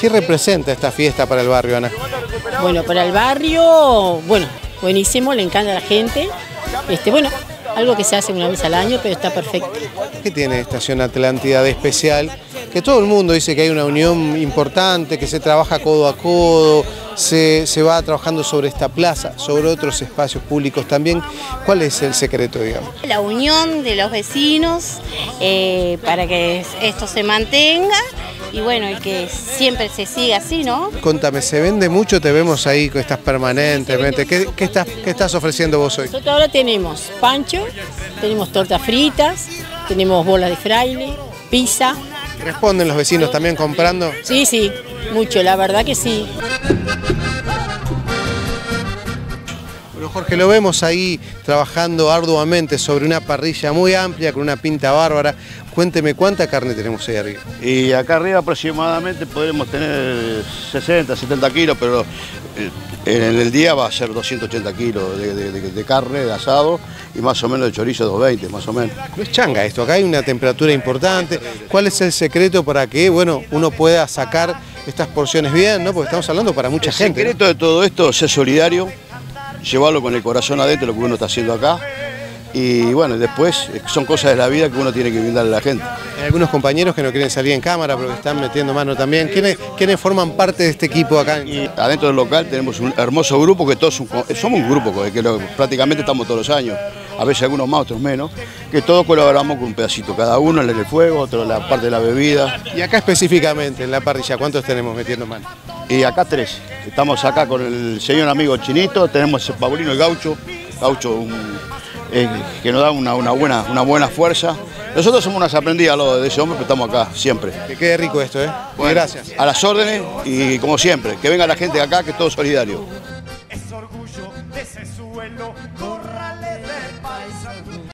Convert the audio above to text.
¿Qué representa esta fiesta para el barrio, Ana? Bueno, para el barrio, bueno, buenísimo, le encanta a la gente. Este, bueno, algo que se hace una vez al año, pero está perfecto. ¿Qué tiene Estación Atlántida de especial? Que todo el mundo dice que hay una unión importante, que se trabaja codo a codo, se, se va trabajando sobre esta plaza, sobre otros espacios públicos también. ¿Cuál es el secreto, digamos? La unión de los vecinos eh, para que esto se mantenga y bueno, y que siempre se siga así, ¿no? Contame, ¿se vende mucho? Te vemos ahí estás permanentemente. ¿Qué, qué estás, qué estás ofreciendo vos hoy? Nosotros ahora tenemos pancho, tenemos tortas fritas, tenemos bolas de fraile, pizza. ¿Responden los vecinos también comprando? Sí, sí, mucho, la verdad que sí. Bueno, Jorge, lo vemos ahí trabajando arduamente sobre una parrilla muy amplia, con una pinta bárbara. Cuénteme cuánta carne tenemos ahí arriba. Y acá arriba aproximadamente podremos tener 60, 70 kilos, pero eh, en el día va a ser 280 kilos de, de- de- de carne, de asado, y más o menos de chorizo 220, más o menos. No es changa esto, acá hay una temperatura importante. ¿Cuál es el secreto para que bueno, uno pueda sacar estas porciones bien? ¿no? Porque estamos hablando para mucha El gente. ¿no? secreto de todo esto es ser solidario, llevarlo con el corazón adentro, lo que uno está haciendo acá, y bueno, después eh, son cosas de la vida que uno tiene que brindarle a la gente. Hay algunos compañeros que no quieren salir en cámara, pero que están metiendo mano también. ¿Quiénes, quiénes forman parte de este equipo acá? Y adentro del local tenemos un hermoso grupo que todos son- somos un grupo que lo- prácticamente estamos todos los años, a veces algunos más, otros menos, que todos colaboramos con un pedacito, cada uno en el fuego, otro en la parte de la bebida. Y acá específicamente, en la parrilla, ¿cuántos tenemos metiendo mano? Y acá tres. Estamos acá con el señor amigo Chinito, tenemos el Paulino el Gaucho, Gaucho un- eh, que nos da una, una buena, una buena fuerza. Nosotros somos unas aprendidas lo de ese hombre, pero estamos acá siempre. Que quede rico esto, ¿eh? Bueno, Gracias. A las órdenes y como siempre, que venga la gente de acá, que es todo solidario. es orgullo de ese suelo.